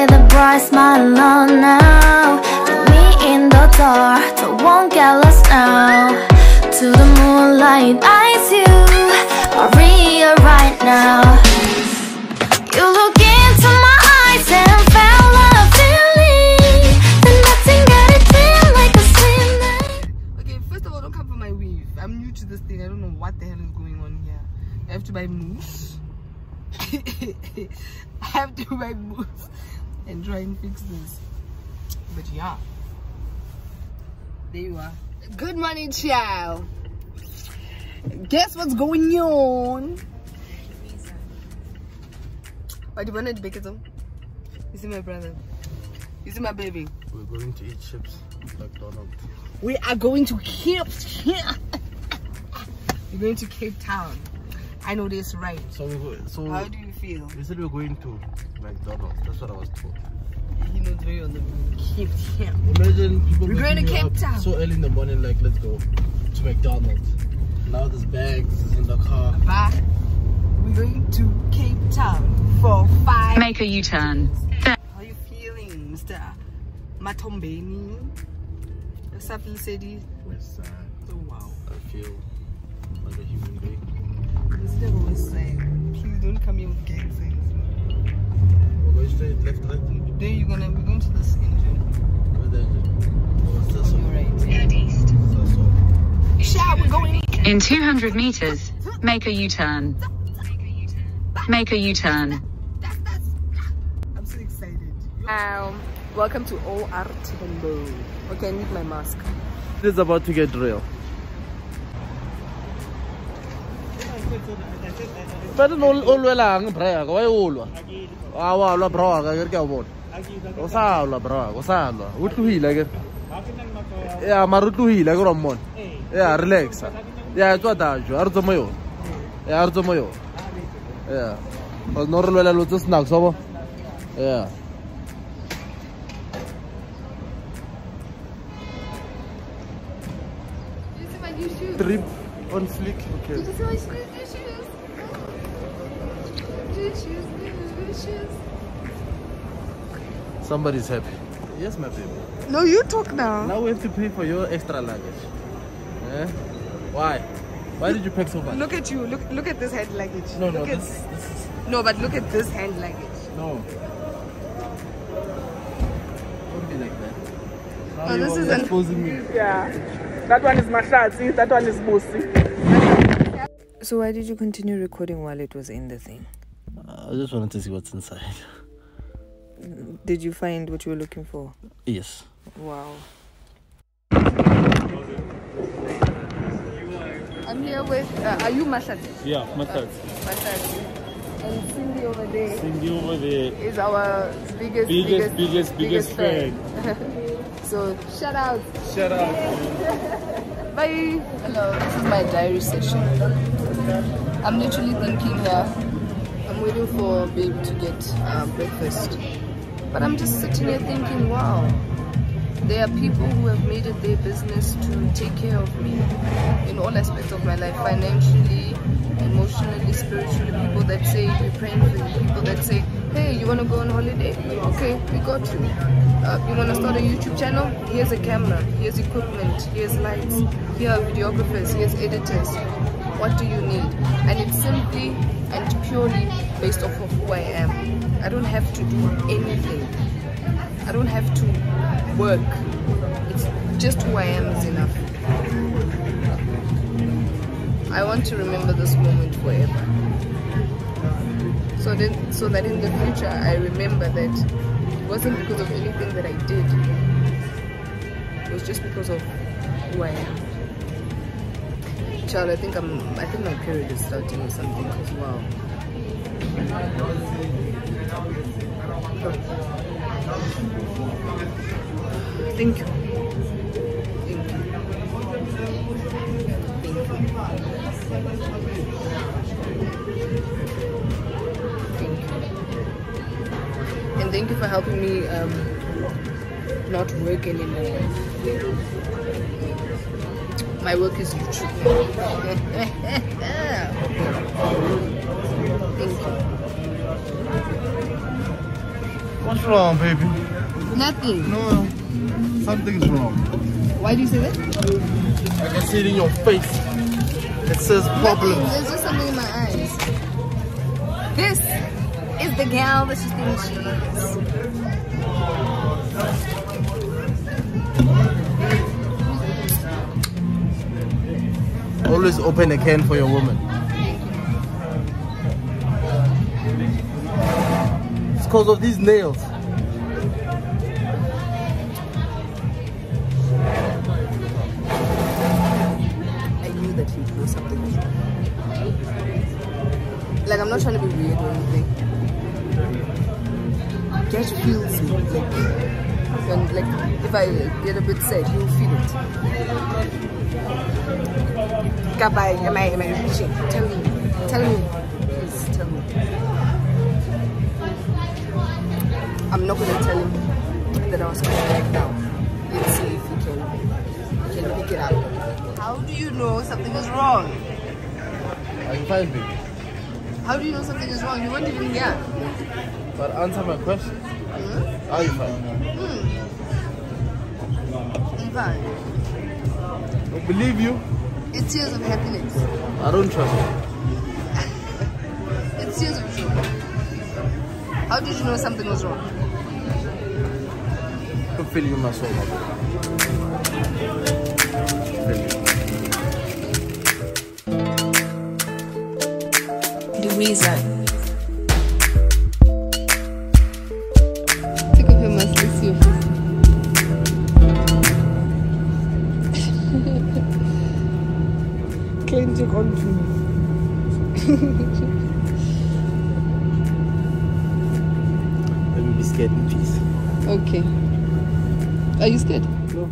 with a bright smile on now. Me in the dark, don't won't get lost now. To the moonlight, eyes you, Maria right now. You look into my eyes and feeling. Then nothing got it feel like. Okay, first of all, don't my weave. I'm new to this thing. I don't know what the hell is going on here. I have to buy mousse. I have to buy mousse and try and fix this. But yeah. There you are. Good morning, child. Guess what's going on? What do you want to bake it on? You see my brother? You see my baby? We're going to eat chips like Donald. We are going to Cape Town. We're going to Cape Town. I know this right. So we go, so How do you feel? we said we are going to McDonald's. That's what I was told. He knows very on the Cape Town. Imagine people We're going waking to Cape up Town. so early in the morning, like let's go to McDonald's. Now there's bags in the car. Bye. We're going to Cape Town for five. Make a U-turn. How are you feeling, Mr. Matombeni? Safi said he was, uh, oh wow. I feel like a human being. This is always saying, please don't come here with gang signs. We're going straight left, right. Then you're gonna, we're going to this engine. Where the What's this one? right. Head east. That's all. Shout, we're going In 200 meters, make a U-turn. Make a U-turn. I'm so excited. Um, welcome to OR Tambo. Okay, I need my mask. This is about to get real. pele o lwelang braka wa e olwa a wa lwa braka kere ke a o bona o sa lwa braka o sa lwa o tlogile kere ya mare o tlogile kere wa mmone ya relaxa ya tswa dajo a re tswe mo yone ya a re tswe mo yone ya no re lwela lo tse snacks wa bo ya. Trip on flick, okay. Somebody's happy. Yes, my baby. No, you talk now. Now we have to pay for your extra luggage. Eh? Why? Why did you pack so much? Look at you. Look look at this hand luggage. No, no, look at, this, this is no, but look at this hand luggage. no. Don't be like that. Now Oh, you this is an- exposing me. Yeah. That one is Mashatsi, that one is Bosi. So why did you continue recording while it was in the thing? I just wanted to see what's inside. Did you find what you were looking for? Yes. Wow. I'm here with, uh, are you Mashatsi? Yeah, Matat. Mashatsi. And Cindy over there Cindy over there. is our biggest, Biggest, biggest, biggest fan. so shout out. Shout out. Bye. Hello, this is my diary session. I'm literally thinking here. I'm waiting for babe to get uh, breakfast. But I'm just sitting here thinking, wow, there are people who have made it their business to take care of me in all aspects of my life financially, emotionally, spiritually. People that say, we're praying for you. People that say, hey, you want to go on holiday? Okay, we got you. Uh, you want to start a YouTube channel? Here's a camera, here's equipment, here's lights, here are videographers, here's editors. What do you need? And it's simply and purely based off of who I am. I don't have to do anything. I don't have to work. It's just who I am is enough. I want to remember this moment forever. So then, so that in the future I remember that it wasn't because of anything that I did. It was just because of who I am. Child, I think I'm. I think my period is starting or something. as well. Thank you. Thank you. And thank you for helping me um, not work anymore. My work is you. What's wrong, baby? Nothing. No, something's wrong. Why do you say that? I can see it in your face. It says problems. There's just something in my eyes. This is the gal that she thinks she is. Always open a can for your woman. It's because of these nails. I knew that he'd know something. Like, I'm not trying to be weird or anything. Josh feels me. Like, and like if I get a bit sad, you'll feel it. Goodbye. Am I am I reaching? Tell me. Tell me. Please tell me. I'm not gonna tell him that I was crying right now. Let's see if he can I can pick it up. How do you know something is wrong? I'm fine, baby. How do you know something is wrong? You weren't even here. But answer my question. Mm -hmm. Are you fine? Mm. Don't believe you. It's tears of happiness. I don't trust you. it's tears of joy. How did you know something was wrong? I feel you my soul, my boy. The reason. Cleanse your contours. Let me be scared in peace. Okay. Are you scared? No.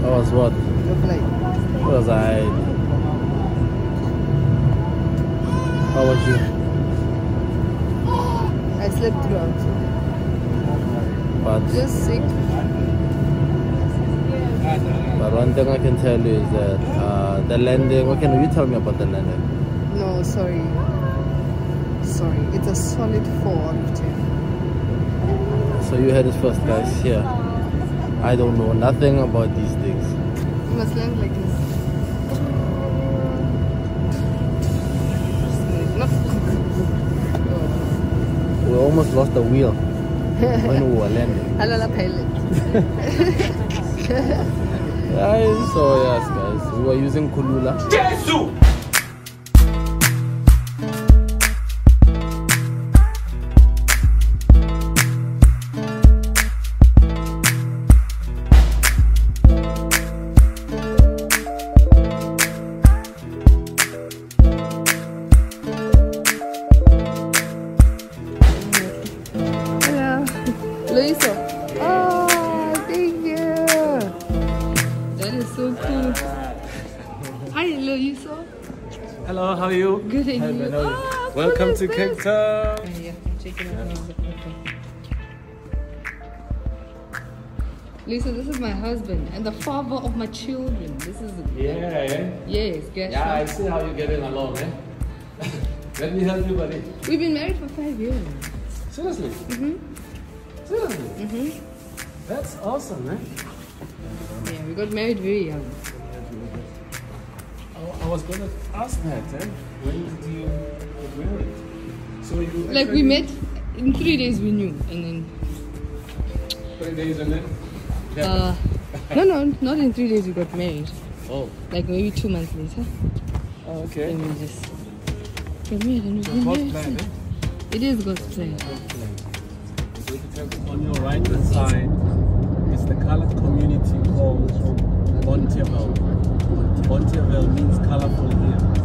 That was what? Can tell you is that uh, the landing. What can you tell me about the landing? No, sorry. Sorry. It's a solid 4 out of 10. So you heard it first, guys. Here, I don't know nothing about these things. You must land like this. We almost lost the wheel when we were landing. Halala pilot. Guys, so yes, guys, we were using Kulula. Hello. Hello, you? Good and Hi, you. Ben, how are you? Oh, Welcome to. Cape Town. Yeah, check it out. Okay. Lisa, this is my husband and the father of my children. This is Yeah, yes, guess yeah, I see how you're getting along, eh? Let me help you, buddy. We've been married for five years. Seriously? Mhm. Seriously? Mhm. That's awesome, eh? Yeah, we got married very young. Was gonna ask that, eh? When did you get married? So you Like we met in three days. We knew, and then three days and then. uh, no, no, not in three days. We got married. Oh, Like maybe two months later. oh, okay. Then we just got married and God's married plan, eh? It is God's plan. On your right hand side is the colored community called Bonteheuwel. Bonteheuwel means colorful here.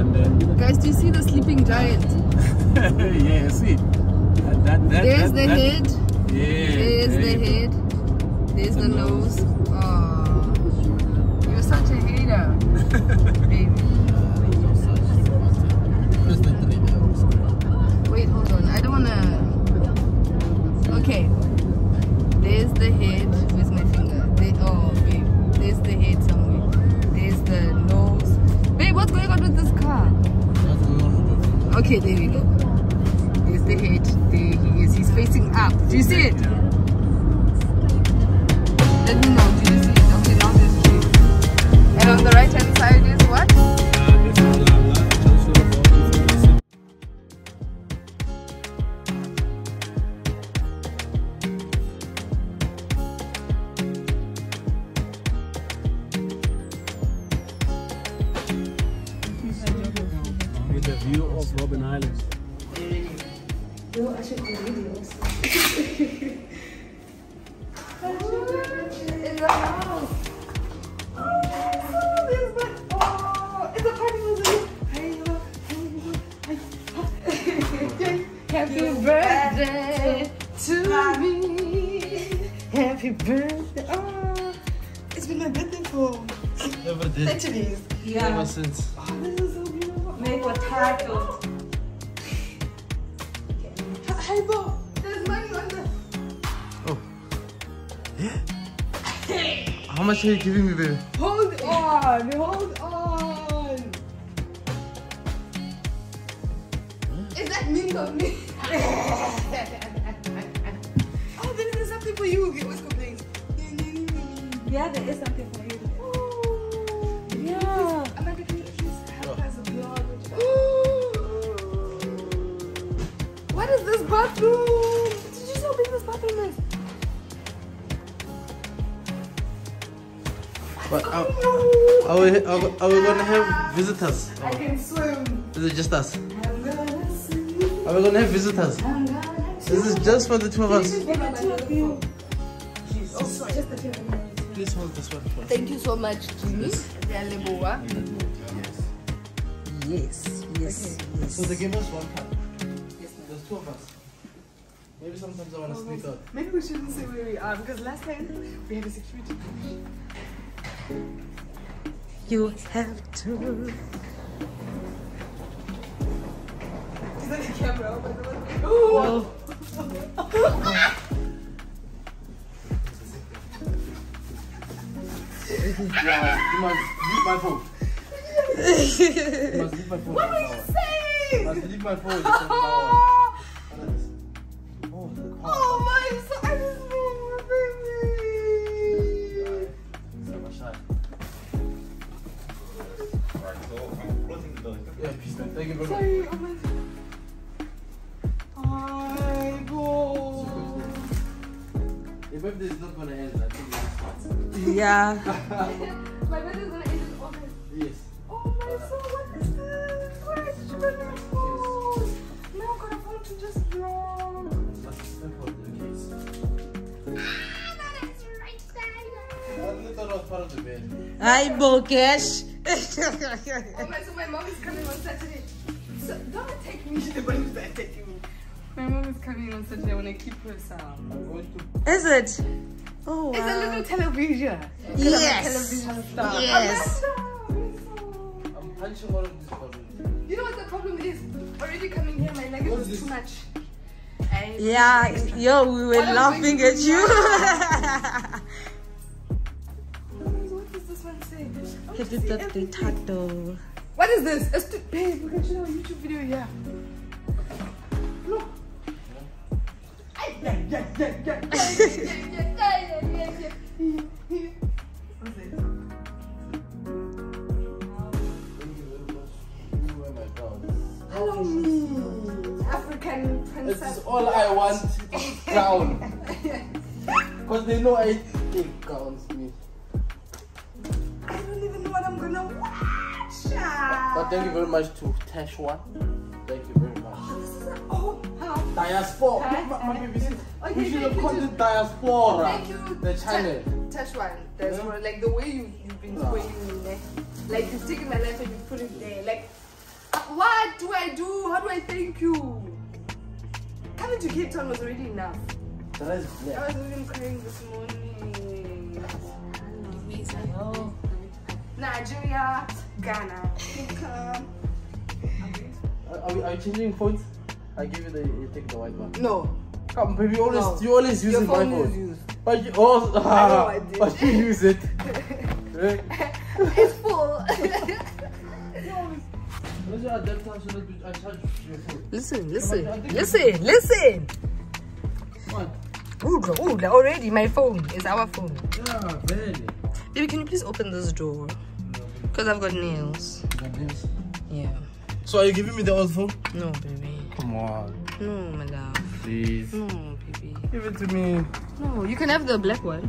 And then... Guys, do you see the sleeping giant? yeah, see. That, that, that, There's the head. Yeah. There's there the head. Go. There's the, the nose. nose. Oh, you're such a hater, baby. Wait, hold on. I don't wanna. Okay. There's the head with my finger. They... Oh, baby. There's the head somewhere. There's the nose. Babe, what's going on with this car? Okay, there we go. There's the head. There he is. He's facing up. Do you see it? Let me know. Do you see it? Okay, now there's the And on the right hand side is what? Happy birthday. Oh, it's been my birthday for Ever did. 30 days. Ever since. Oh, this is so beautiful. Make what title? Hey, Bo, there's money on the. Oh. How much are you giving me, baby? Hold on, hold on. Yeah, there is something for you. Oh, yeah. Am I getting please help us vlog? What is this bathroom? Did you see how big this bathroom is? But uh, are, No. are, we, are, we- are we gonna have visitors? I can swim. Is it just us? I'm gonna swim. Are we gonna have visitors? I'm gonna This is just for the two of us. Please hold this one first. Thank you so much, Jimmy. Mm-hmm. Yaleboa. Yes, yes, yes. So they gave us one cup. There's two of us. Maybe sometimes I wanna sneak out. Maybe we shouldn't say where we are because last time we had a security. You have to. Is that the camera? Oh my God. Ooh. Yeah, you must leave my phone. you must leave my phone. What were you saying? You must leave my phone. Oh, is not gonna end. I think it's Yeah. My birthday is gonna end in August. Yes. Oh my soul, what is this? Why did you bring my phone? Now I'm gonna phone to just wrong. That's a step on the case. Ah, I thought it was part of the bed. Hi, Bokesh. Oh my, so my mom is coming on Saturday. So don't take me to the bunny that take you. My mom is coming on Saturday when I keep her sound. I'm going to Is it? Oh, It's a little television. Yes. Television stuff. Yes. I'm punching one of these balloons. You know what the problem is? Already coming here, my luggage was this? too much. I Yeah, yo, we were What laughing at you. What does this one say? I want Happy to see birthday. Tato. What is this? A stu- babe, we can show a YouTube video here. Look. Hello, me. African This is all I want. Crown. Because they know I take crowns me. I don't even know what I'm gonna watch. But thank you very much to Tashwa. Diaspora. Hi. My, my baby said, Okay, we should have you called it Diaspora. Thank you. The channel. Touch one. That's Yeah. more like the way you, you've been Yeah. spoiling me. Like, like you've taken my life and you put it there. Like, what do I do? How do I thank you? Coming to Cape Town was already enough. The rest is I was even crying this morning. Nigeria, Ghana. Come. Are, are, we, are you changing phones? I give you the, you take the white one. No. Come, baby, you always, No. you always using my phone is phone. used. But you, oh, I know I did. but you use it. It's full. Where's your adapter so that we- I charge your phone? Listen, listen, listen, listen. What? Udra, Udra, already my phone is our phone. Yeah, very. Baby, can you please open this door? Because I've got nails. got nails. Yeah. So are you giving me the old phone? No, baby. Come on, No, my love. please. No, baby. Give it to me. No, you can have the black one.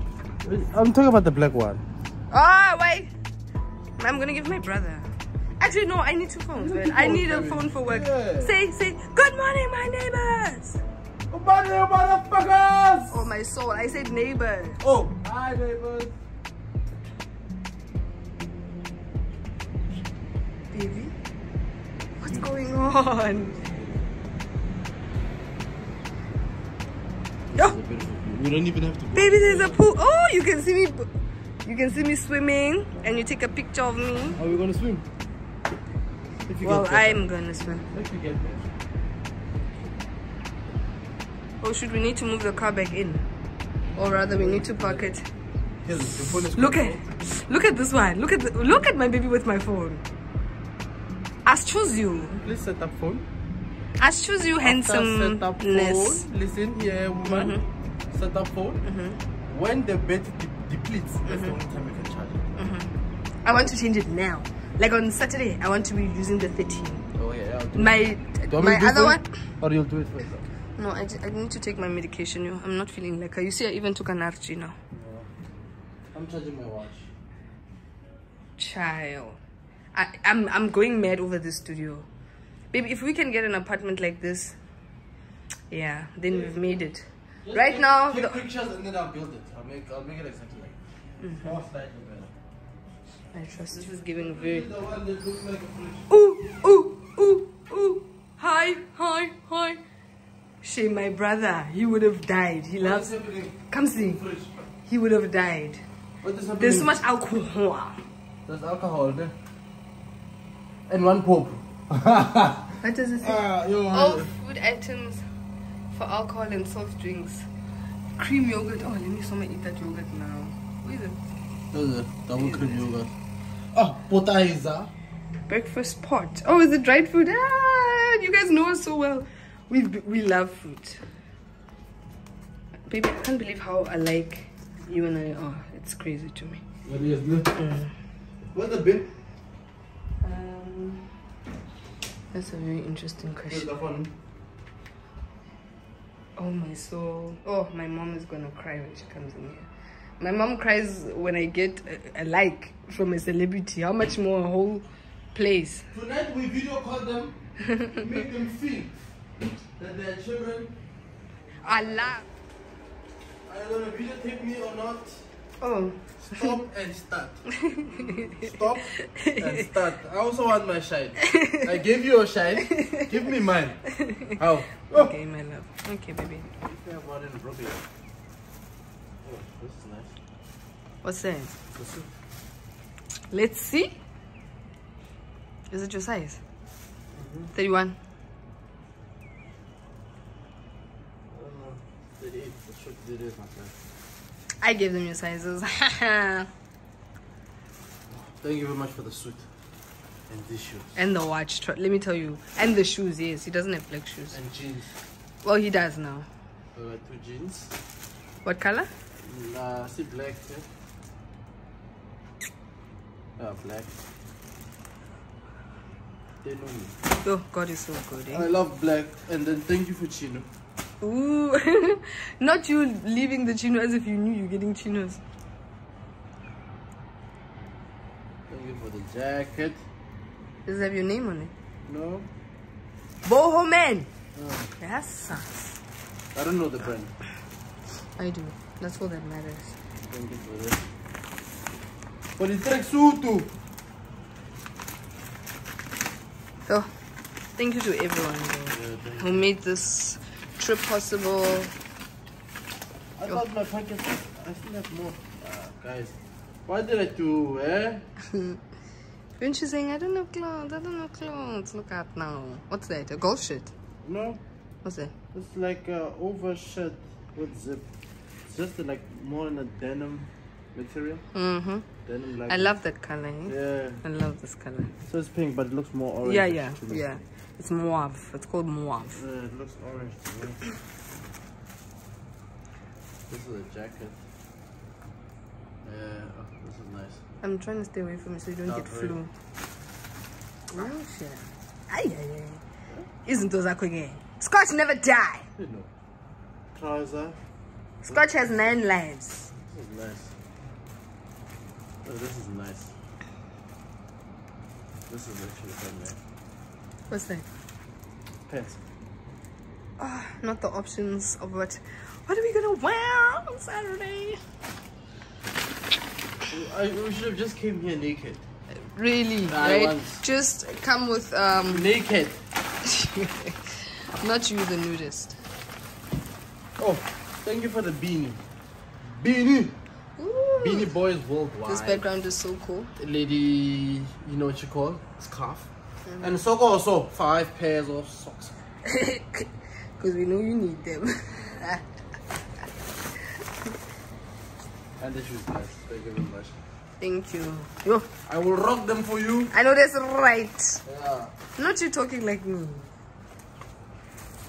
I'm talking about the black one. Ah, oh, wait. I'm gonna give my brother. Actually, no, I need two phones. I need a phone for work. Yeah. Say, say, good morning, my neighbors. Good morning, motherfuckers! Oh, my soul. I said neighbors. Oh, hi, neighbors. Baby, going on? We don't even have to. baby, there's a pool. Oh, you can see me. You can see me swimming, and you take a picture of me. Are we gonna swim? Well. I'm gonna swim. If you get there. Or should we need to move the car back in? Or rather, we need to park it. Yes, the phone is Look at, look at this one. Look at, the, look at my baby with my phone. I choose you. Please set up phone. I choose you, After set up handsomeness. phone, listen here, woman. Mm-hmm. Set up phone. When the battery de- depletes, that's the Mm-hmm. only time you can charge it. I want to change it now. Like on Saturday, I want to be using the 13. Oh yeah, I'll do My, it. Do you want me my to do it other one. Or you'll do it first. No, I, I need to take my medication. yo. I'm not feeling like her. You see, I even took an RG now. I'm charging my watch. Child. I, I'm, I'm going mad over this studio. Baby, if we can get an apartment like this, yeah, then we've made it. Just Right take- now, take the- pictures and then I'll build it. I'll make I'll make it exactly like. Mm-hmm. Or slightly better. I trust this is giving very. The one that looks like. Ooh, ooh, ooh, ooh. Hi, hi, hi. Shame my brother. He would have died. He What's loves. happening? Come see. He would have died. What is happening? There's so much alcohol. There's alcohol there. And one pope. What does it say? Ah, yo. All food items for alcohol and soft drinks. Cream yogurt. Oh, let me so eat that yogurt now. What is it? Those are double cream yogurt. Oh, potaiza. Breakfast pot. Oh, is it dried food? Ah, you guys know us so well. We we love food. Baby, I can't believe how alike you and I are. It's crazy to me. What is this? What's the bin? Um, that's a very interesting question. Oh my soul. Oh, my mom is gonna cry when she comes in here. My mom cries when I get a, a like from a celebrity. How much more a whole place? Tonight we video call them, make them feel that they are children. I love. Are you gonna videotape me or not? Oh, Stop and start. Stop and start. I also want my shine. I gave you a shine. Give me mine. How? Oh. okay, my love. Okay, baby. About it. Oh, this is nice. What's that? Let's see. Is it your size? Mm-hmm. 31. I don't know. 38. That's what it is, my friend. I gave them your sizes. Thank you very much for the suit and these shoes and the watch. Let me tell you. And the shoes, yes. He doesn't have black shoes. and jeans. Well, he does now. Got two jeans. What color? Nah, see black. Yeah, yeah black. They know me. Oh, God is so good, eh? I love black, and then thank you for chino. Ooh. Not you leaving the chino as if you knew you're getting chinos. Thank you for the jacket. Does it have your name on it? No, Boho Man. Oh. That sucks. I don't know the brand. I do. That's all that matters. Thank you for this. For the tracksuit. So, thank you to everyone though, who made this trip possible. I thought my pocket. I still have more. Ah, guys, what did I do? Eh? When she's saying, I don't know clothes, I don't know clothes. Look at now. What's that? A golf shirt? No, What's that? it's like a over shirt with zip. It's just like more in a denim. material. Mm-hmm. Denim like I love that color. Eh? Yeah. I love this color. So it's pink, but it looks more orange. Yeah, yeah, yeah. It's mauve. It's called mauve. Yeah, it looks orange to me. This is a jacket. Yeah, oh, this is nice. I'm trying to stay away from it so you don't Dark get red. flu. Oh shit. Ay, ay, ay. Isn't those again? Eh? Scotch never die. You know. Trouser. Scotch has nine lives. This is nice. Oh, this is nice. This is actually fun, man. What's that? Pants. Ah, not the options of what. What are we gonna wear on Saturday? I, we should have just came here naked. Really, right? Just come with um, Naked. not you, the nudist. Oh, thank you for the beanie. Beanie. Ooh, Beanie Boys worldwide. this background is so cool. lady, you know what you call scarf, and sock also five pairs of socks. Because we know you need them. And the shoes, nice. Thank you very much. Thank you. Yo, I will rock them for you. I know that's right. Yeah, Not you talking like me.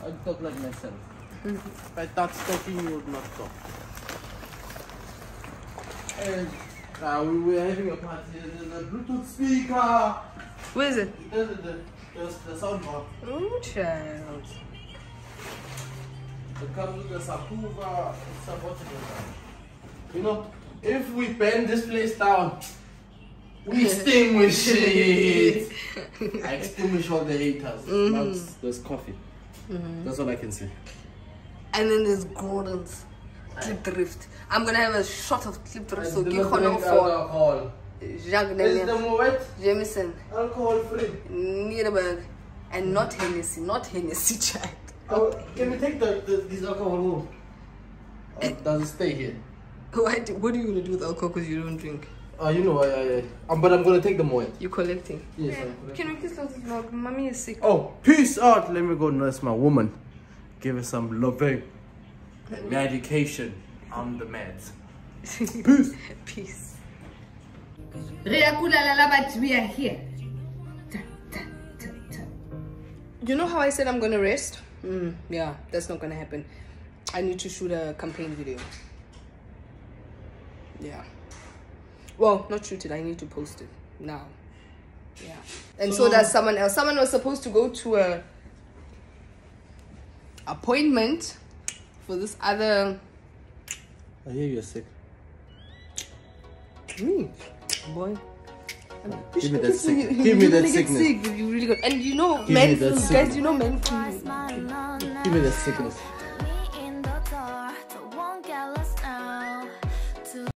I talk like myself. if I start talking, you would not talk. And uh, we were having a party. There's a Bluetooth speaker. Where is it? There's the, the, the, the sound bar. Oh, child. It comes with the subwoofer. It's a what's it called? You know, if we bend this place down, we extinguish it. I extinguish all the haters. Mm-hmm. Now it's- there's coffee. Mm-hmm. That's all I can say. And then there's Gordon's Klipdrift. I'm gonna have a shot of Klipdrift. So I do give not her no for alcohol. Jacques Is Daniel, the Moet Jameson, alcohol free? Nederburg, and not Hennessy, not Hennessy, child. Oh, can we take the, the this alcohol home? Or does it stay here? What, what are you gonna do with alcohol because you don't drink? Oh, you know, I, I, I, um, but I'm gonna take the Moet. You're collecting? Yes, I'm collecting. Can we kiss this vlog? Mommy is sick. Oh, peace out. Let me go nurse my woman. Give her some loving. Medication. I'm the meds. Peace. Peace. But we are here. You know how I said I'm gonna rest? Mm, yeah, that's not gonna happen. I need to shoot a campaign video. Yeah. Well, not shoot it. I need to post it now. Yeah. And so, does someone else. Someone was supposed to go to a appointment for this other I hear you're sick. me, boy. Give me that You- sick- give me that sickness. sick you really good. And you know, me men that flu, sickness. guys. You know, men. Give me that sickness.